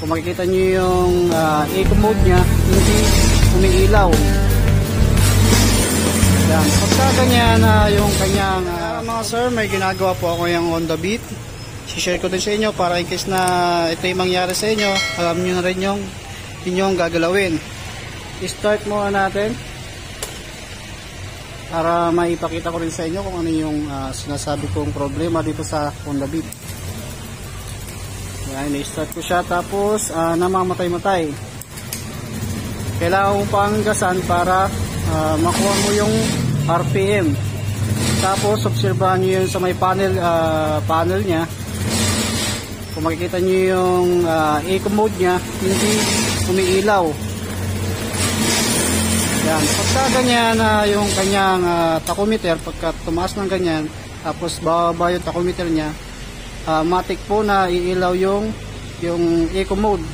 Kung makikita nyo yung uh, eco mode nya, hindi umiilaw. Yan. Pagka ganyan na yung kanyang uh, mga sir, may ginagawa po ako yung on the beat. share ko din sa inyo para in case na ito yung mangyari sa inyo, alam nyo na rin yung inyong gagalawin. I-start muna natin para maipakita ko rin sa inyo kung ano yung uh, sinasabi kong problema dito sa Honda Beat. Yan, i-start ko siya tapos uh, namamatay-matay. Kailangan mo pang gasan para uh, makuha mo yung RPM. Tapos obserbahan nyo yun sa may panel uh, panel niya. Kung makikita nyo yung uh, eco mode niya, hindi umiilaw. Yan. Pagka ganyan na uh, yung kanyang uh, tachometer, pagka tumaas ng ganyan, tapos bababa yung tachometer niya, uh, matic po na iilaw yung yung eco mode.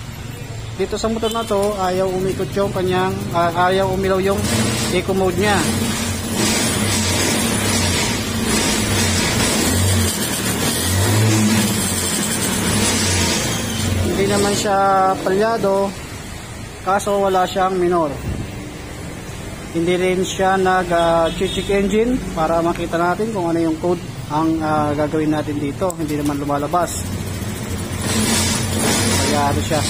Dito sa motor na to ayaw umikot yung kanyang uh, ayaw umilaw yung eco mode nya hindi naman siya palyado kaso wala siyang minor. Hindi rin siya nag uh, check engine para makita natin kung ano yung code ang uh, gagawin natin dito. Hindi naman lumalabas. Kaya ano siya?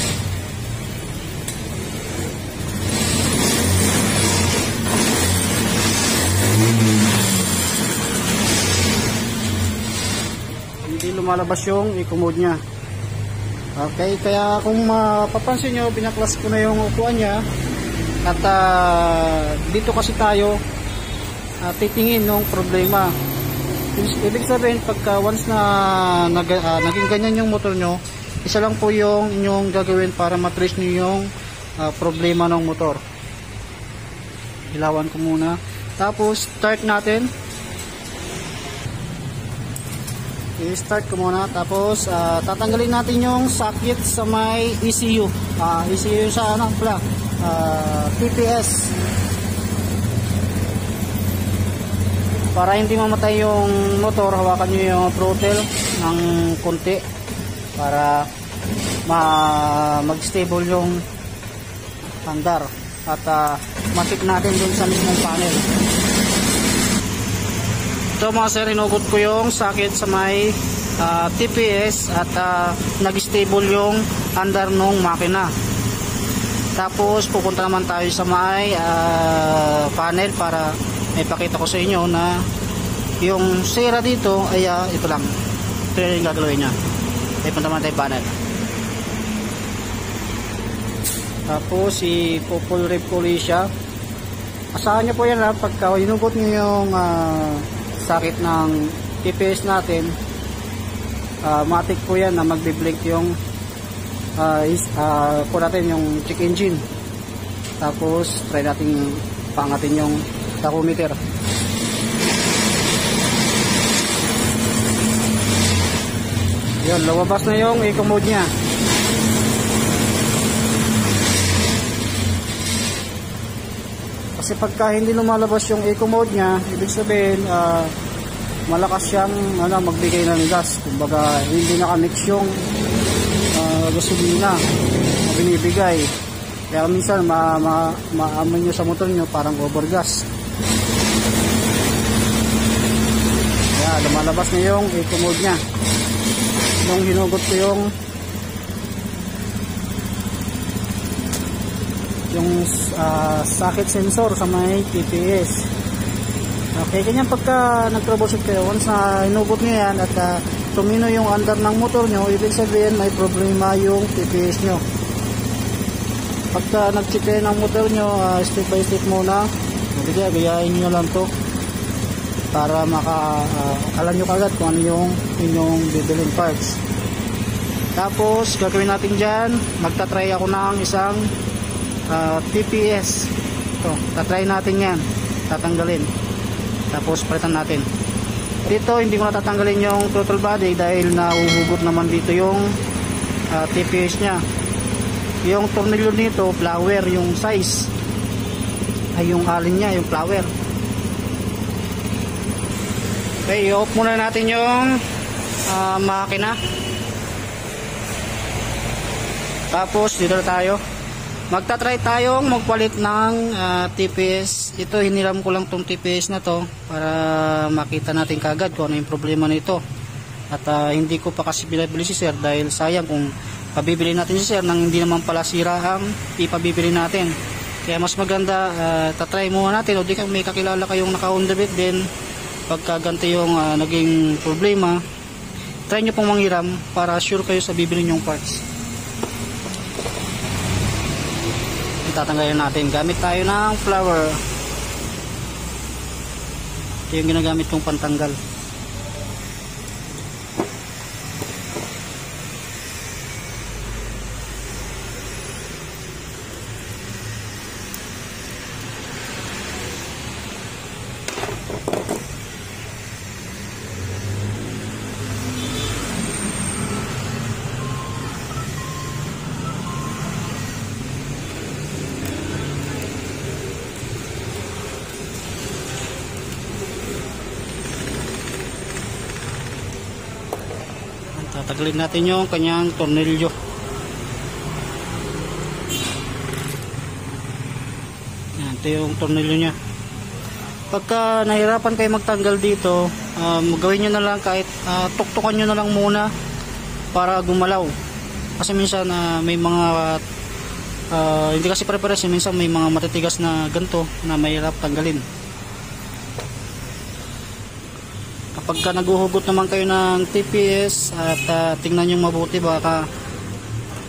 Hindi lumalabas yung eco mode nya okay kaya kung mapapansin nyo binaklas ko na yung upuan nya at uh, dito kasi tayo uh, titingin ng problema ibig sabihin pagka once na nag, uh, naging ganyan yung motor nyo isa lang po yung inyong gagawin para matrace nyo yung uh, problema ng motor. Ilawan ko muna. Tapos start natin. I-start ko muna. Tapos uh, tatanggalin natin yung socket sa may ECU uh, ECU sa ano pala? Uh, TPS para hindi mamatay yung motor hawakan nyo yung throttle ng konti para ma mag stable yung andar at uh, matik natin dun sa mismong panel. Ito mga sir inugot ko yung sakit sa may uh, TPS at uh, nag stable yung andar ng makina. Tapos pupunta naman tayo sa may uh, panel para may pakita ko sa inyo na yung sira dito ay uh, ito lang. Ito yung gagawin nya ay punta naman tayo panel. Tapos si Popol Repoli siya. Asahan nyo po yan ha pagka inugot nyo yung uh, sakit ng TPS natin uh, matik po yan na magbe-blink yung uh, is, uh, po natin yung check engine. Tapos try natin pangatin yung tachometer yun lumabas na yung eco mode nya kasi pagka hindi lumalabas yung eco mode nya ibig sabihin uh, malakas siyang ano, magbigay ng gas. Kumbaga hindi nakamix yung uh, gasolina na binibigay. Kaya minsan ma, ma, maamoy nyo sa motor nyo parang overgas kaya lumalabas na yung eco mode nya nung hinugot ko yung yung uh, socket sensor sa may TPS okay ganyan pagka nag troubleshoot kayo once na hinugot nyo yan at uh, tumino yung under ng motor nyo ibig sabihin may problema yung TPS nyo pagka nag-check kayo ng motor nyo uh, step by step muna. Kaya gayahin nyo lang to para maka uh, alam nyo kagad kung ano yung inyong bibilin parts. Tapos gagawin natin dyan magta-try ako ng isang uh, TPS ito, tatry natin yan. Tatanggalin. Tapos palitan natin. Dito hindi ko natatanggalin yung throttle body dahil nauhugot naman dito yung uh, TPS nya yung tornilyo nito flower yung size. Ay yung alin niya yung flower okay i-off muna natin yung uh, makina Tapos dito tayo. Magta-try tayong magpalit ng ah, TPS. Ito hiniram ko lang tong TPS na to para makita natin kagad kung ano yung problema nito. At ah, hindi ko pa kasi binibili si sir dahil sayang kung pabibili natin si sir nang hindi naman pala sira ang ipabibili natin. Kaya mas maganda ah, tatry muna natin o di ka may kakilala kayong naka-on the bit din pagka ganito yung ah, naging problema try nyo pong manghiram para sure kayo sa bibili nyong parts. Tatanggalin natin. Gamit tayo ng flower ito yung ginagamit kong pantanggal tatagalin natin yung kanyang tornilyo. Yan, ito yung tornilyo nya pagka nahirapan kayo magtanggal dito um, gawin nyo na lang kahit uh, tuktukan nyo na lang muna para gumalaw. Kasi minsan uh, may mga uh, hindi kasi pare-pares minsan may mga matitigas na ganto na mahirap tanggalin kapag ka naguhugot naman kayo ng TPS at uh, tingnan nyo mabuti baka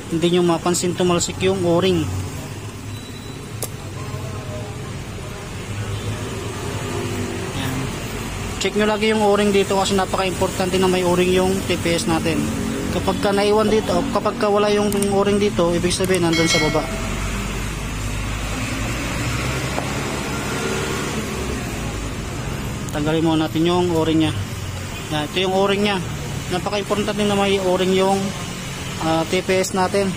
hindi nyo mapansin tumalsik yung o-ring. Check nyo lagi yung o-ring dito kasi napaka importante na may o-ring yung TPS natin. Kapag ka naiwan dito kapag ka wala yung o-ring dito ibig sabihin nandun sa baba tanggalin muna natin yung o-ring nya na, ito yung o-ring nya napaka-importante na may o-ring yung uh, TPS natin.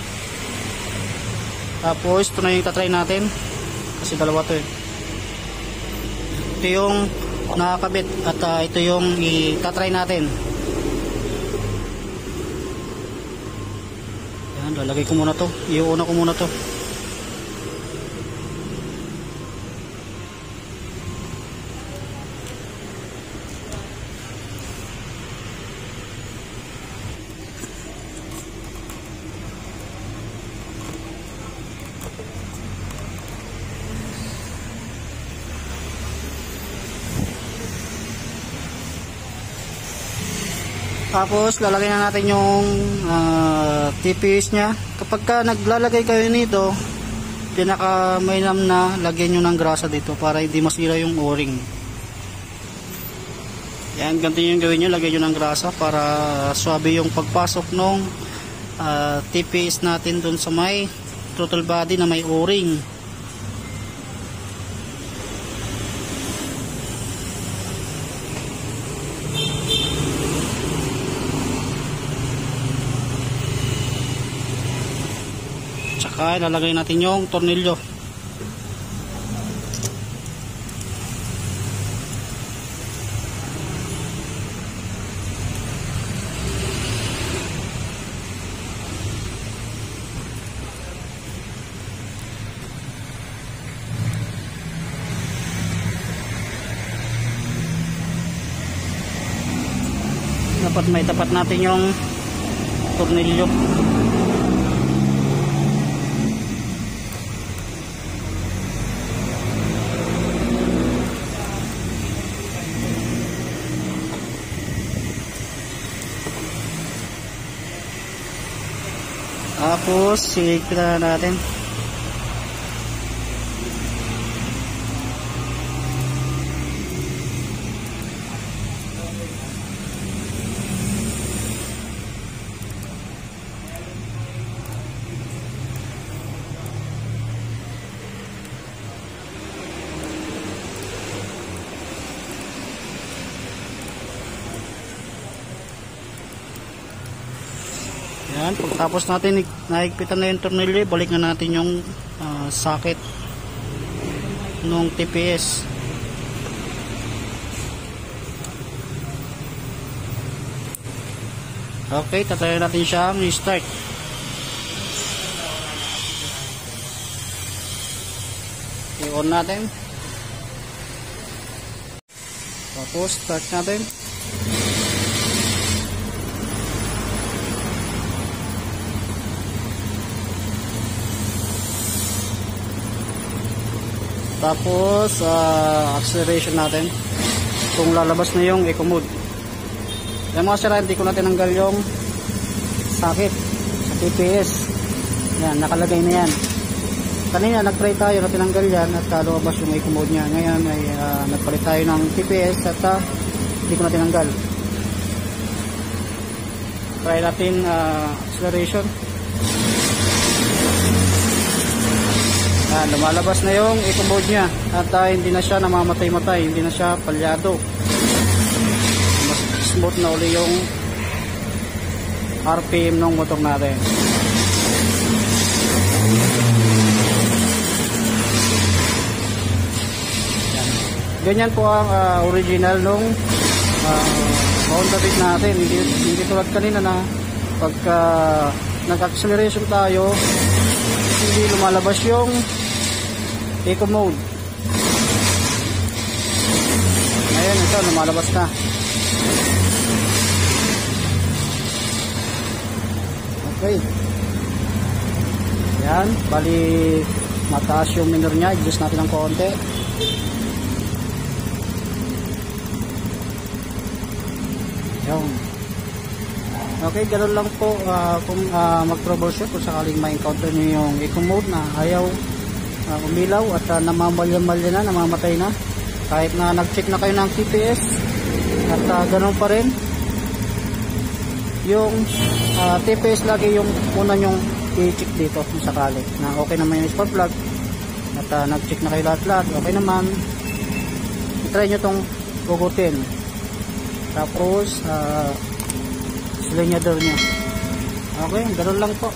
Tapos ito na yung tatry natin. Kasi dalawa to eh. Ito yung nakakabit at uh, ito yung itatry natin. Yan lalagay ko muna to. Iuuna ko muna to Tapos lalagay na natin yung uh, TPS nya. Kapag ka naglalagay kayo nito, pinaka mainam na lagyan nyo ng grasa dito para hindi masira yung o-ring. Yan, ganito yung gawin nyo. Lagyan nyo ng grasa para swabe yung pagpasok ng uh, TPS natin dun sa may throttle body na may o-ring. Tsaka ilalagay natin yung tornilyo. dapat may tapat natin yung tornilyo Tapos, sigit na natin. Ayan, pagtapos natin nahigpitan na yung tornilyo, balik na natin yung uh, socket ng TPS. Okay, tatayo natin siyang start. I-on natin. Tapos, start natin. Tapos, ah, acceleration natin. Kung lalabas na yung eco mode. Yan mga sira, hindi ko na tinanggal yung sakit sa TPS. Yan, nakalagay na yan. Kanina, nag-try tayo na tinanggal yan at uh, lumabas yung eco mode niya. Ngayon, ay ah, nagpalit tayo ng TPS at ah, hindi ko na tinanggal. Try natin ah, acceleration. Yan, lumalabas na yung eco mode niya at ah, hindi na siya namamatay-matay, hindi na siya palyado. Mas smooth na uli yung RPM ng motor natin. Yan. Ganyan po ang ah, original nung uh, Honda Beat natin. Hindi, hindi tulad kanina na pagka nag-acceleration tayo, hindi lumalabas yung eco mode. Ngayon ito, lumalabas na. Okay. Yan, bali mataas yung minor niya, adjust natin ng konti. Yan. Okay, ganoon lang po ah, kung uh, mag-troubleshoot kung sakaling ma-encounter niyo yung eco mode na ayaw ah, umilaw at uh, namamalya-malya na, namamatay na. Kahit na nag-check na kayo ng TPS at uh, ganoon pa rin. Yung ah, TPS lagi yung una nyong i-check dito kung sakali. Na okay naman yung spark plug at ah, nag-check na kayo lahat-lahat okay naman. Try nyo tong gugutin. Tapos uh, silinyador nyo okay, ganoon lang po